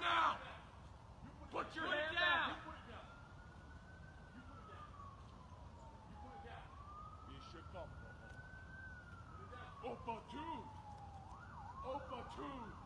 now. Put your hand down. You put it down. You put it down. You put it down. Up. Down. Opa two. Opa two.